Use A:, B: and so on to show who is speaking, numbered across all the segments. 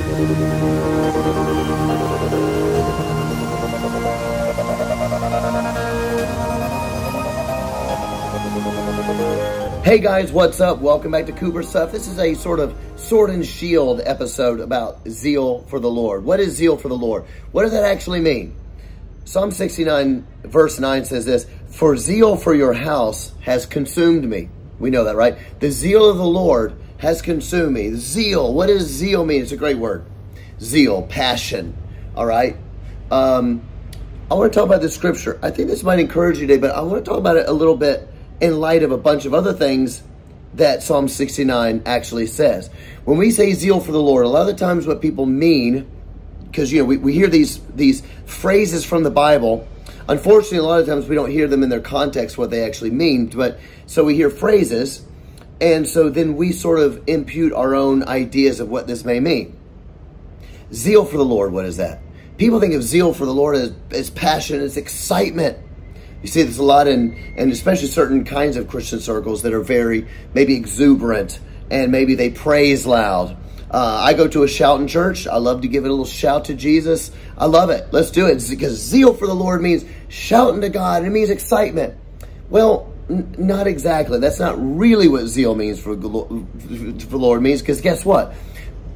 A: Hey guys, what's up? Welcome back to Cooper Stuff. This is a sort of sword and shield episode about zeal for the Lord. What is zeal for the Lord? What does that actually mean? Psalm 69 verse 9 says this, For zeal for your house has consumed me. We know that, right? The zeal of the Lord has consumed me. Zeal, what does zeal mean? It's a great word. Zeal, passion, all right? Um, I want to talk about the scripture. I think this might encourage you today, but I want to talk about it a little bit in light of a bunch of other things that Psalm 69 actually says. When we say zeal for the Lord, a lot of the times what people mean, because you know we, we hear these these phrases from the Bible. Unfortunately, a lot of times we don't hear them in their context what they actually mean. But so we hear phrases, and so then we sort of impute our own ideas of what this may mean. Zeal for the Lord, what is that? People think of zeal for the Lord as, as passion, as excitement. You see this a lot in, and especially certain kinds of Christian circles that are very maybe exuberant and maybe they praise loud. Uh, I go to a shouting church. I love to give it a little shout to Jesus. I love it. Let's do it because zeal for the Lord means shouting to God. It means excitement. Well, not exactly. That's not really what zeal means for, for the Lord means because guess what?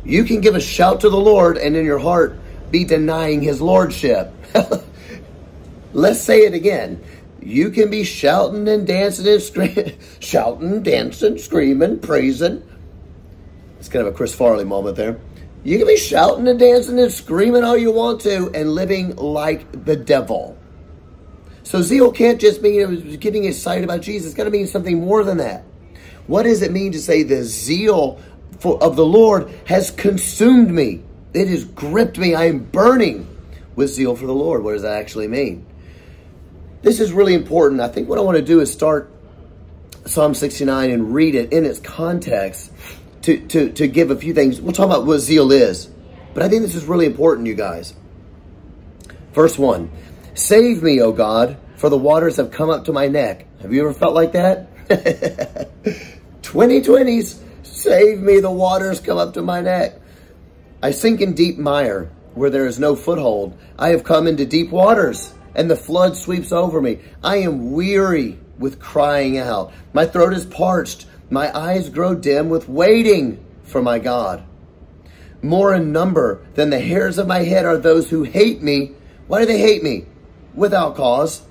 A: You can give a shout to the Lord and in your heart be denying his lordship. Let's say it again. You can be shouting and dancing and screaming, shouting, dancing, screaming, praising. It's kind of a Chris Farley moment there. You can be shouting and dancing and screaming all you want to and living like the devil. So zeal can't just mean getting excited about Jesus. It's got to mean something more than that. What does it mean to say the zeal for, of the Lord has consumed me? It has gripped me. I am burning with zeal for the Lord. What does that actually mean? This is really important. I think what I want to do is start Psalm 69 and read it in its context to, to, to give a few things. We'll talk about what zeal is, but I think this is really important, you guys. Verse 1 Save me, O God, for the waters have come up to my neck. Have you ever felt like that? 2020s, save me, the waters come up to my neck. I sink in deep mire where there is no foothold. I have come into deep waters and the flood sweeps over me. I am weary with crying out. My throat is parched. My eyes grow dim with waiting for my God. More in number than the hairs of my head are those who hate me. Why do they hate me? Without cause.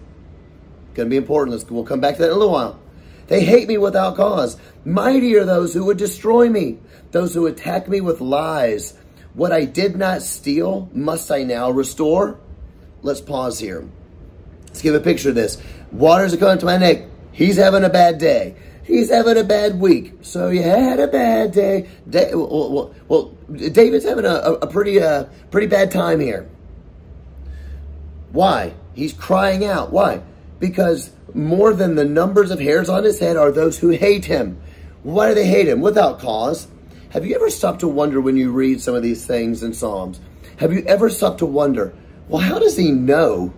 A: Going to be important. Let's, we'll come back to that in a little while. They hate me without cause. Mighty are those who would destroy me, those who attack me with lies. What I did not steal, must I now restore? let's pause here. Let's give a picture of this. Waters are coming to my neck. He's having a bad day. He's having a bad week. So you had a bad day. Da well, well, well, David's having a, a, pretty, uh, pretty bad time here. Why? He's crying out. Why? Because more than the numbers of hairs on his head are those who hate him. Why do they hate him? Without cause. Have you ever stopped to wonder when you read some of these things in Psalms? Have you ever stopped to wonder, well, how does he know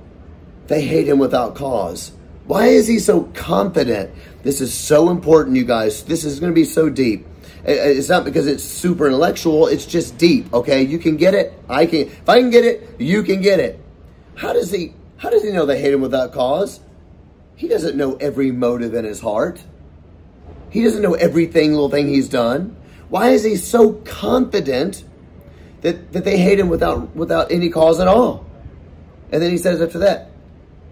A: they hate him without cause? Why is he so confident? This is so important, you guys. This is going to be so deep. It's not because it's super intellectual. It's just deep. Okay, you can get it. I can. If I can get it, you can get it. How does he? How does he know they hate him without cause? He doesn't know every motive in his heart. He doesn't know everything, little thing he's done. Why is he so confident that, that they hate him without without any cause at all? And then he says after that,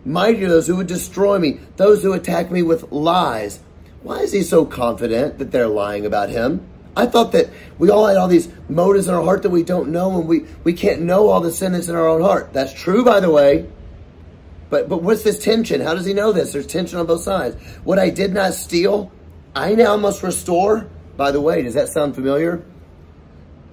A: Mighty are those who would destroy me, those who attack me with lies. Why is he so confident that they're lying about him? I thought that we all had all these motives in our heart that we don't know, and we, we can't know all the sin that's in our own heart. That's true, by the way. But, but what's this tension? How does he know this? There's tension on both sides. What I did not steal, I now must restore. By the way, does that sound familiar?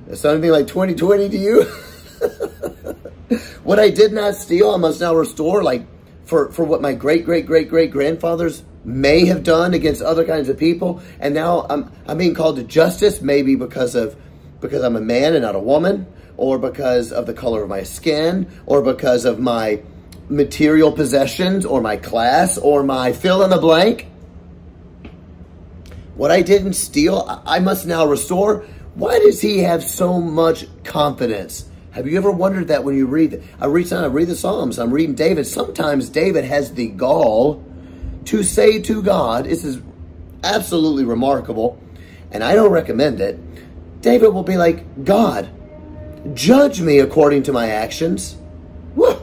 A: That sound anything like 2020 to you? what I did not steal, I must now restore, like for, for what my great, great, great, great grandfathers may have done against other kinds of people. And now I'm, I'm being called to justice, maybe because of, because I'm a man and not a woman, or because of the color of my skin, or because of my material possessions, or my class, or my fill in the blank. What I didn't steal, I must now restore. Why does he have so much confidence? Have you ever wondered that when you read? I read. I read the Psalms. I'm reading David. Sometimes David has the gall to say to God, "This is absolutely remarkable," and I don't recommend it. David will be like, "God, judge me according to my actions." Whoa.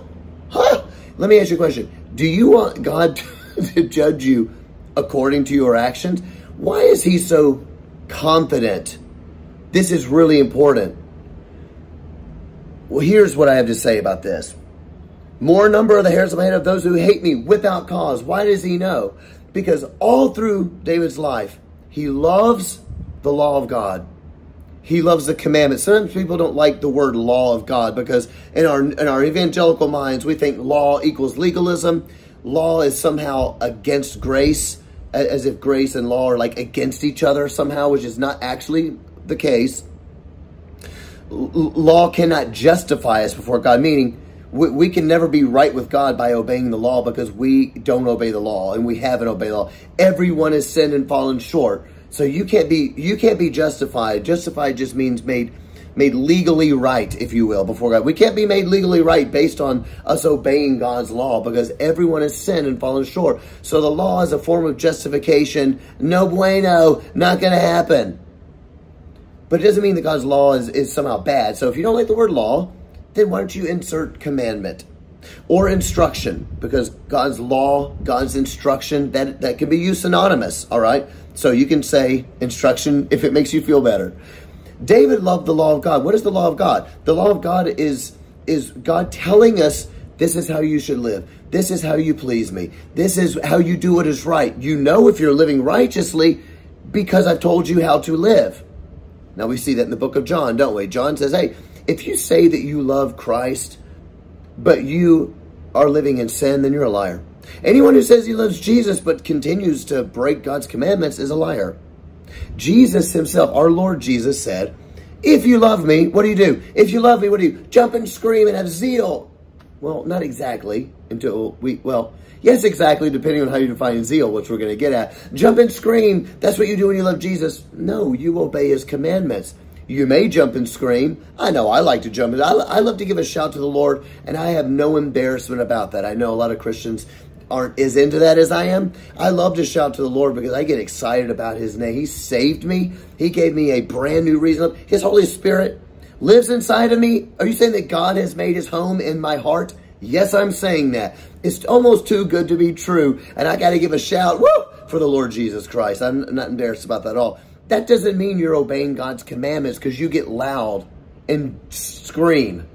A: Huh. Let me ask you a question. Do you want God to judge you according to your actions? Why is he so confident? This is really important. Well, here's what I have to say about this. More number of the hairs of my head of those who hate me without cause. Why does he know? Because all through David's life, he loves the law of God. He loves the commandments. Sometimes people don't like the word law of God because in our in our evangelical minds we think law equals legalism. Law is somehow against grace, as if grace and law are like against each other somehow, which is not actually the case law cannot justify us before God, meaning we, we, can never be right with God by obeying the law because we don't obey the law and we haven't obeyed the law. Everyone has sinned and fallen short. So you can't be you can't be justified. Justified just means made made legally right, if you will, before God. We can't be made legally right based on us obeying God's law because everyone has sinned and fallen short. So the law is a form of justification. No bueno, not going to happen. But it doesn't mean that God's law is, is somehow bad. So if you don't like the word law, then why don't you insert commandment or instruction? Because God's law, God's instruction, that, that can be used synonymous, all right? So you can say instruction if it makes you feel better. David loved the law of God. What is the law of God? The law of God is, is God telling us this is how you should live. This is how you please me. This is how you do what is right. You know if you're living righteously because I've told you how to live. Now we see that in the book of John, don't we? John says, hey, if you say that you love Christ, but you are living in sin, then you're a liar. Anyone who says he loves Jesus but continues to break God's commandments is a liar. Jesus himself, our Lord Jesus said, if you love me, what do you do? If you love me, what do you? Jump and scream and have zeal. Well, not exactly until we, well, Yes, exactly, depending on how you define zeal, which we're going to get at. Jump and scream. That's what you do when you love Jesus. No, you obey his commandments. You may jump and scream. I know I like to jump. I, I love to give a shout to the Lord, and I have no embarrassment about that. I know a lot of Christians aren't as into that as I am. I love to shout to the Lord because I get excited about his name. He saved me. He gave me a brand new reason. His Holy Spirit lives inside of me. Are you saying that God has made his home in my heart? Yes, I'm saying that. It's almost too good to be true. And I got to give a shout, woo, for the Lord Jesus Christ. I'm not embarrassed about that at all. That doesn't mean you're obeying God's commandments because you get loud and scream.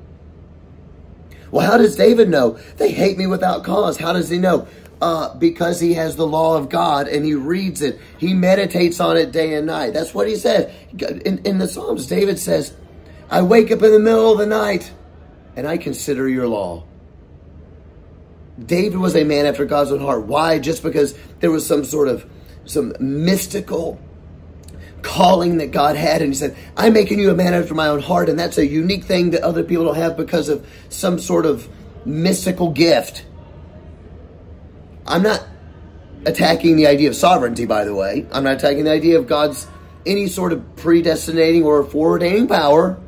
A: Well, how does David know? They hate me without cause. How does he know? Uh, because he has the law of God and he reads it. He meditates on it day and night. That's what he said. In, in the Psalms, David says, I wake up in the middle of the night and I consider your law. David was a man after God's own heart. Why? Just because there was some sort of some mystical calling that God had. And he said, I'm making you a man after my own heart. And that's a unique thing that other people don't have because of some sort of mystical gift. I'm not attacking the idea of sovereignty, by the way. I'm not attacking the idea of God's any sort of predestinating or foreordaining power.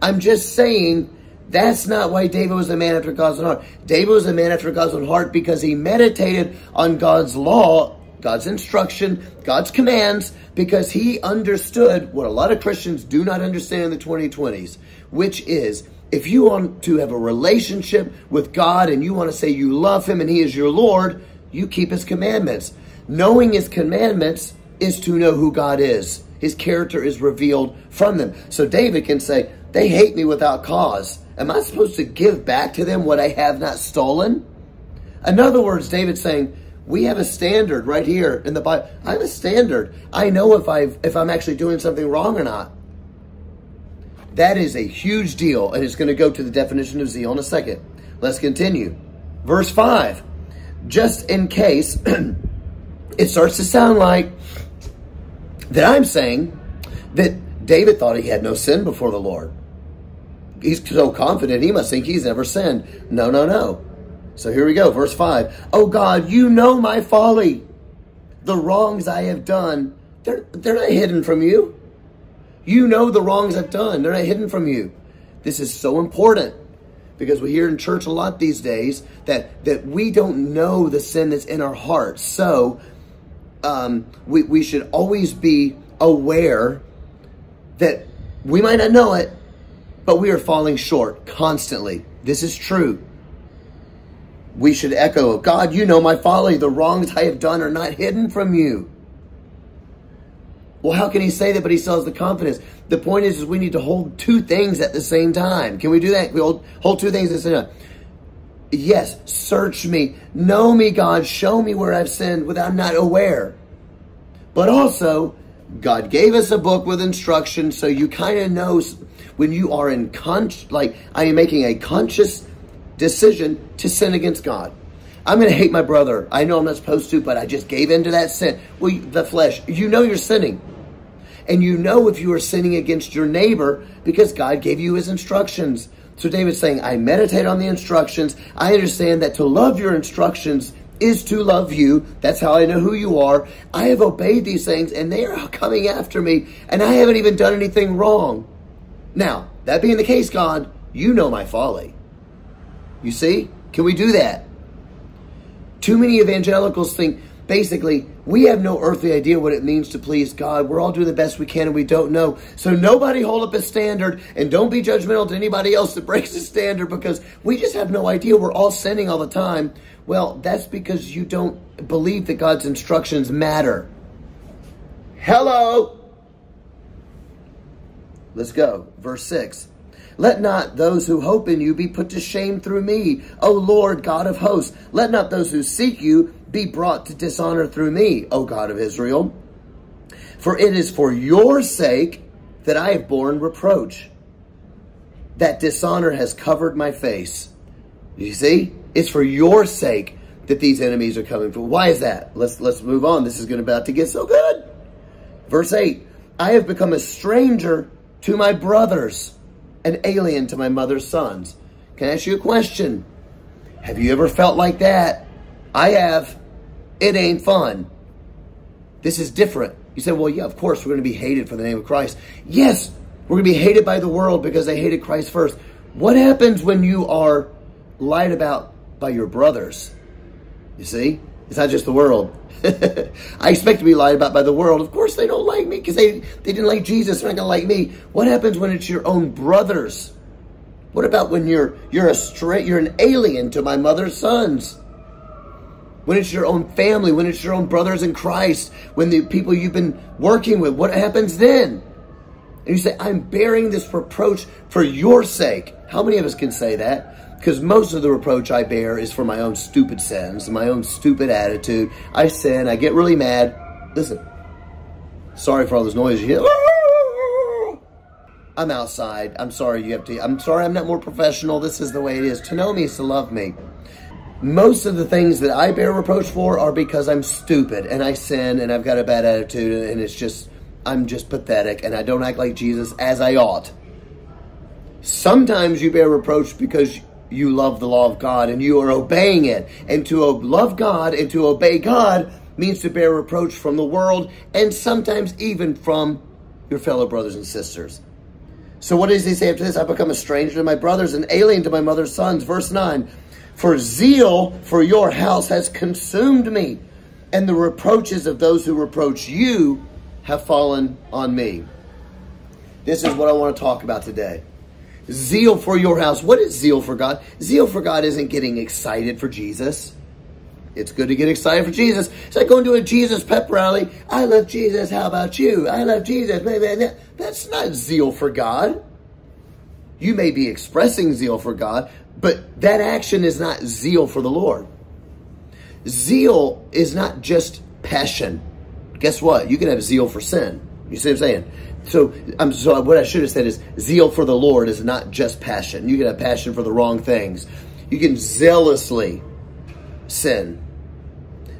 A: I'm just saying that's not why David was a man after God's own heart. David was a man after God's own heart because he meditated on God's law, God's instruction, God's commands, because he understood what a lot of Christians do not understand in the 2020s, which is if you want to have a relationship with God and you want to say you love him and he is your Lord, you keep his commandments. Knowing his commandments is to know who God is. His character is revealed from them. So David can say, they hate me without cause. Am I supposed to give back to them what I have not stolen? In other words, David's saying, we have a standard right here in the Bible. I have a standard. I know if I've if I'm actually doing something wrong or not. That is a huge deal, and it's going to go to the definition of zeal in a second. Let's continue. Verse 5. Just in case it starts to sound like that I'm saying that David thought he had no sin before the Lord he's so confident he must think he's never sinned. No, no, no. So here we go, verse 5. Oh God, you know my folly. The wrongs I have done, they're, they're not hidden from you. You know the wrongs I've done. They're not hidden from you. This is so important because we hear in church a lot these days that that we don't know the sin that's in our hearts. So um, we we should always be aware that we might not know it, but we are falling short constantly. This is true. We should echo, God, you know my folly. The wrongs I have done are not hidden from you. Well, how can he say that, but he still has the confidence? The point is, is we need to hold two things at the same time. Can we do that? Can we hold, hold two things at the same time. Yes, search me. Know me, God. Show me where I've sinned without I'm not aware. But also, God gave us a book with instructions, so you kind of know when you are in con like I am making a conscious decision to sin against God. I'm going to hate my brother. I know I'm not supposed to, but I just gave into that sin. Well, the flesh, you know you're sinning. And you know if you are sinning against your neighbor because God gave you his instructions. So David's saying, I meditate on the instructions. I understand that to love your instructions is to love you. That's how I know who you are. I have obeyed these things and they are coming after me and I haven't even done anything wrong. Now, that being the case, God, you know my folly. You see? Can we do that? Too many evangelicals think basically we have no earthly idea what it means to please God. We're all doing the best we can and we don't know. So nobody hold up a standard and don't be judgmental to anybody else that breaks the standard because we just have no idea. We're all sinning all the time. Well, that's because you don't believe that God's instructions matter. Hello. Let's go. Verse 6. Let not those who hope in you be put to shame through me, O Lord God of hosts. Let not those who seek you be brought to dishonor through me, O God of Israel. For it is for your sake that I have borne reproach. That dishonor has covered my face. You see? It's for your sake that these enemies are coming for. Why is that? Let's let's move on. This is going about to get so good. Verse 8. I have become a stranger to my brothers an alien to my mother's sons. Can I ask you a question? Have you ever felt like that? I have. It ain't fun. This is different. You say, well, yeah, of course we're going to be hated for the name of Christ. Yes, we're going to be hated by the world because they hated Christ first. What happens when you are lied about by your brothers? You see? It's not just the world. I expect to be lied about by the world. Of course, they don't like me because they, they didn't like Jesus. They're not going to like me. What happens when it's your own brothers? What about when you're you're a straight you're an alien to my mother's sons? When it's your own family, when it's your own brothers in Christ, when the people you've been working with, what happens then? And you say, I'm bearing this reproach for your sake. How many of us can say that? Because most of the reproach I bear is for my own stupid sins, my own stupid attitude. I sin, I get really mad. Listen, sorry for all this noise you hear. I'm outside. I'm sorry you have to. I'm sorry I'm not more professional. This is the way it is. To know me is to love me. Most of the things that I bear reproach for are because I'm stupid and I sin and I've got a bad attitude and it's just, I'm just pathetic and I don't act like Jesus as I ought. Sometimes you bear reproach because you love the law of God and you are obeying it. And to love God and to obey God means to bear reproach from the world and sometimes even from your fellow brothers and sisters. So what does he say after this? I become a stranger to my brothers and alien to my mother's sons. Verse 9, for zeal for your house has consumed me, and the reproaches of those who reproach you have fallen on me. This is what I want to talk about today. Zeal for your house. What is zeal for God? Zeal for God isn't getting excited for Jesus. It's good to get excited for Jesus. It's like going to a Jesus pep rally. I love Jesus. How about you? I love Jesus. That's not zeal for God. You may be expressing zeal for God, but that action is not zeal for the Lord. Zeal is not just passion. Guess what? You can have zeal for sin. You see what I'm saying? So, I'm so what I should have said is zeal for the Lord is not just passion. You can have passion for the wrong things. You can zealously sin,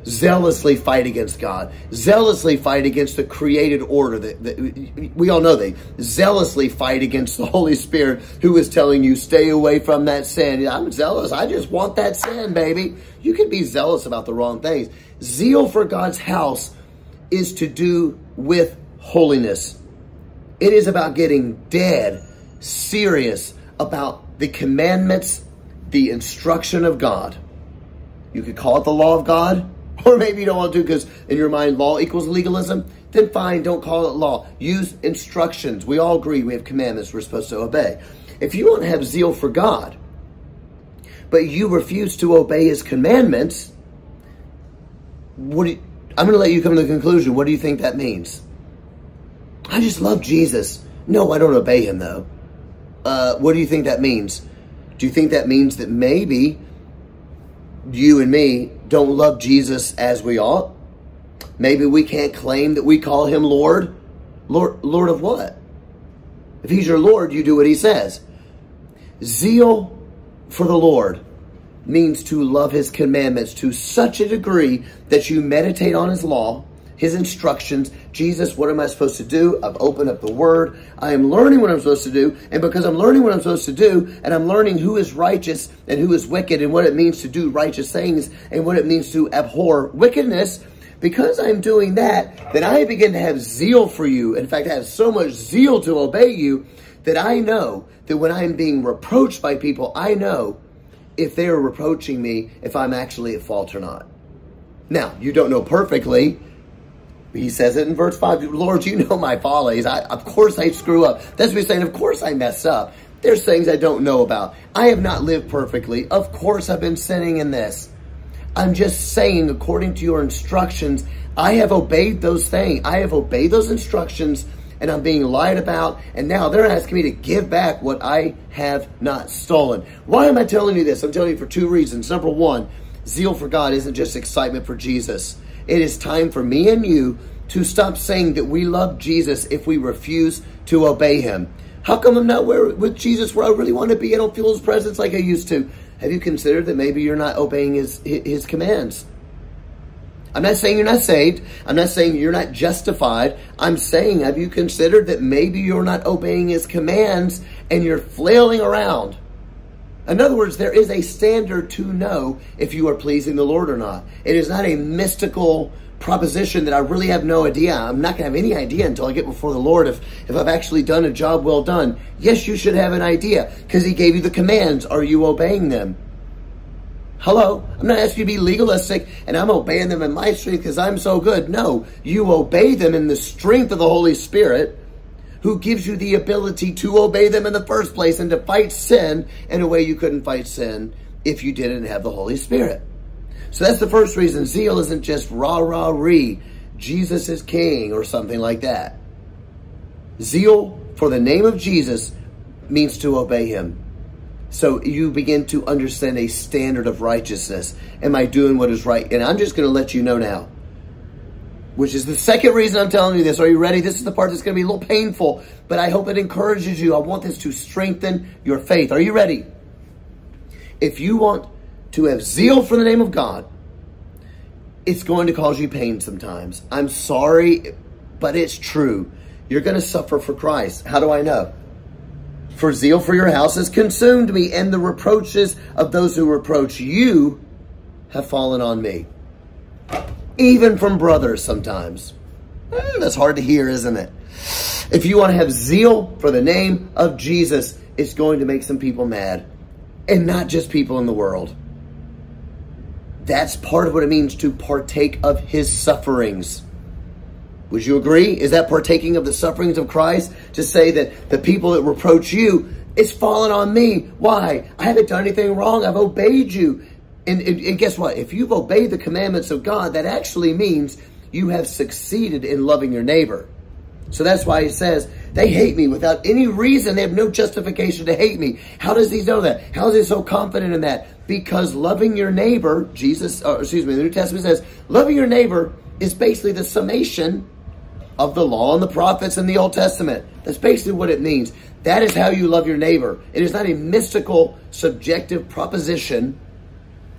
A: zealously fight against God, zealously fight against the created order. That, that we all know they zealously fight against the Holy Spirit, who is telling you stay away from that sin. I'm zealous. I just want that sin, baby. You can be zealous about the wrong things. Zeal for God's house is to do with holiness It is about getting dead serious about the commandments, the instruction of God. You could call it the law of God, or maybe you don't want to because in your mind law equals legalism. Then fine, don't call it law. Use instructions. We all agree we have commandments we're supposed to obey. If you don't have zeal for God, but you refuse to obey his commandments, what you, I'm going to let you come to the conclusion. What do you think that means? I just love Jesus. No, I don't obey him though. Uh, what do you think that means? Do you think that means that maybe you and me don't love Jesus as we ought? Maybe we can't claim that we call him Lord. Lord, Lord of what? If he's your Lord, you do what he says. Zeal for the Lord means to love his commandments to such a degree that you meditate on his law, his instructions. Jesus, what am I supposed to do? I've opened up the word. I am learning what I'm supposed to do. And because I'm learning what I'm supposed to do, and I'm learning who is righteous and who is wicked and what it means to do righteous things and what it means to abhor wickedness, because I'm doing that, then I begin to have zeal for you. In fact, I have so much zeal to obey you that I know that when I'm being reproached by people, I know if they are reproaching me, if I'm actually at fault or not. Now, you don't know perfectly. He says it in verse 5, Lord, you know my follies. I, of course I screw up. That's what he's saying. Of course I mess up. There's things I don't know about. I have not lived perfectly. Of course I've been sinning in this. I'm just saying, according to your instructions, I have obeyed those things. I have obeyed those instructions and I'm being lied about. And now they're asking me to give back what I have not stolen. Why am I telling you this? I'm telling you for two reasons. Number one, zeal for God isn't just excitement for Jesus. It is time for me and you to stop saying that we love Jesus if we refuse to obey him. How come I'm not where, with Jesus where I really want to be? I don't feel his presence like I used to. Have you considered that maybe you're not obeying his, his commands? I'm not saying you're not saved. I'm not saying you're not justified. I'm saying, have you considered that maybe you're not obeying his commands and you're flailing around? In other words, there is a standard to know if you are pleasing the Lord or not. It is not a mystical proposition that I really have no idea. I'm not going to have any idea until I get before the Lord if, if I've actually done a job well done. Yes, you should have an idea because he gave you the commands. Are you obeying them? Hello? I'm not asking you to be legalistic and I'm obeying them in my strength because I'm so good. No, you obey them in the strength of the Holy Spirit who gives you the ability to obey them in the first place and to fight sin in a way you couldn't fight sin if you didn't have the Holy Spirit. So that's the first reason. Zeal isn't just rah, rah, ree. Jesus is king or something like that. Zeal for the name of Jesus means to obey him. So you begin to understand a standard of righteousness. Am I doing what is right? And I'm just going to let you know now, which is the second reason I'm telling you this. Are you ready? This is the part that's going to be a little painful, but I hope it encourages you. I want this to strengthen your faith. Are you ready? If you want to have zeal for the name of God, it's going to cause you pain sometimes. I'm sorry, but it's true. You're going to suffer for Christ. How do I know? For zeal for your house has consumed me, and the reproaches of those who reproach you have fallen on me. Even from brothers sometimes. Eh, that's hard to hear, isn't it? If you want to have zeal for the name of Jesus, it's going to make some people mad. And not just people in the world. That's part of what it means to partake of his sufferings. Would you agree? Is that partaking of the sufferings of Christ to say that the people that reproach you, it's fallen on me? Why? I haven't done anything wrong. I've obeyed you. And, and, and guess what? If you've obeyed the commandments of God, that actually means you have succeeded in loving your neighbor. So that's why he says, they hate me without any reason. They have no justification to hate me. How does he know that? How is he so confident in that? Because loving your neighbor, Jesus, or excuse me, the New Testament says, loving your neighbor is basically the summation of the law and the prophets in the Old Testament. That's basically what it means. That is how you love your neighbor. It is not a mystical, subjective proposition.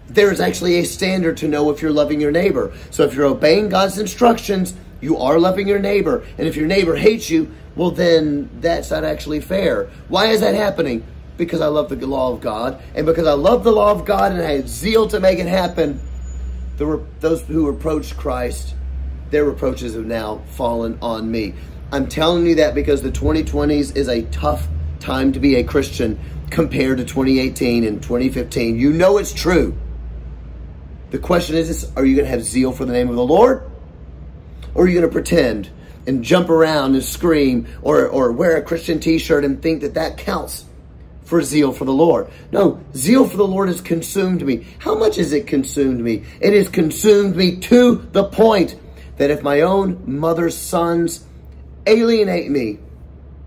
A: There is actually a standard to know if you're loving your neighbor. So if you're obeying God's instructions, you are loving your neighbor. And if your neighbor hates you, well, then that's not actually fair. Why is that happening? Because I love the law of God. And because I love the law of God and I had zeal to make it happen, the, those who approached Christ their reproaches have now fallen on me. I'm telling you that because the 2020s is a tough time to be a Christian compared to 2018 and 2015. You know it's true. The question is, are you going to have zeal for the name of the Lord? Or are you going to pretend and jump around and scream or, or wear a Christian t-shirt and think that that counts for zeal for the Lord? No, zeal for the Lord has consumed me. How much has it consumed me? It has consumed me to the point that if my own mother's sons alienate me,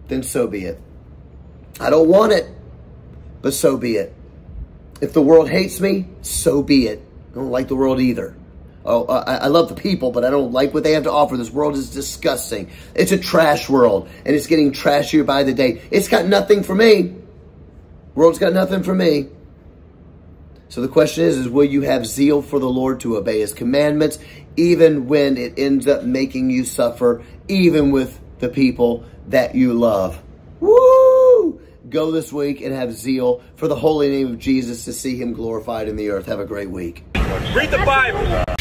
A: then so be it. I don't want it, but so be it. If the world hates me, so be it. I don't like the world either. Oh, I, I, love the people, but I don't like what they have to offer. This world is disgusting. It's a trash world, and it's getting trashier by the day. It's got nothing for me. World's got nothing for me. So the question is, is will you have zeal for the Lord to obey his commandments, even when it ends up making you suffer, even with the people that you love? Woo! Go this week and have zeal for the holy name of Jesus to see him glorified in the earth. Have a great week.
B: Read the Bible.